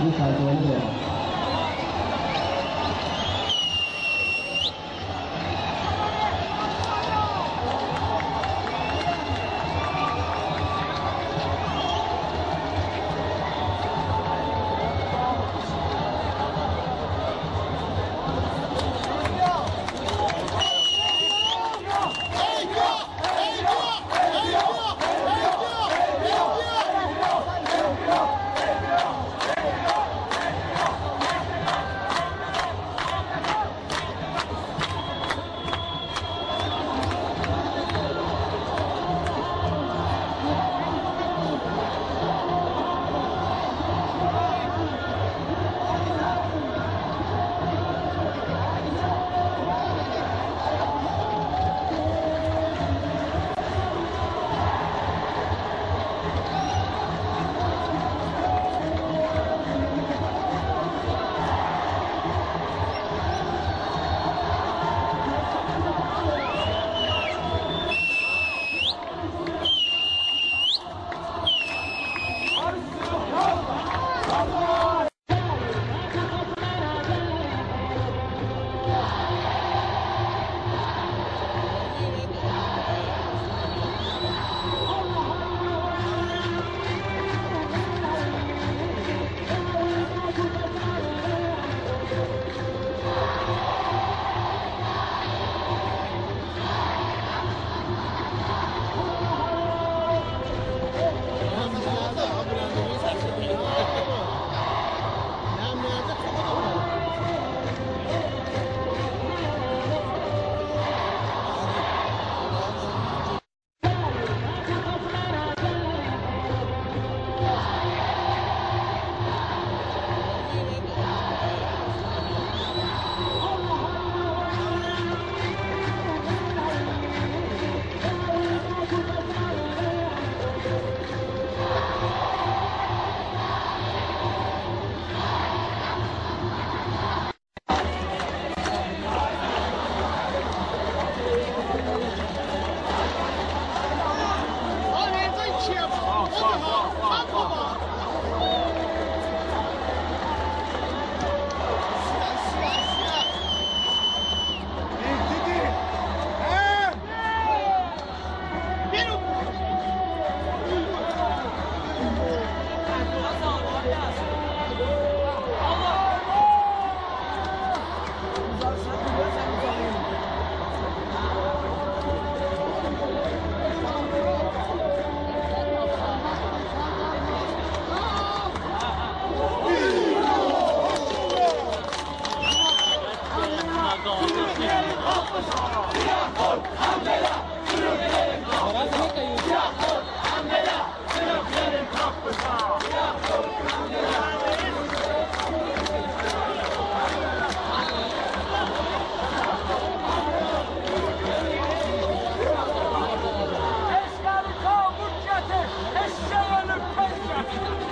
你想多一点。Thank you.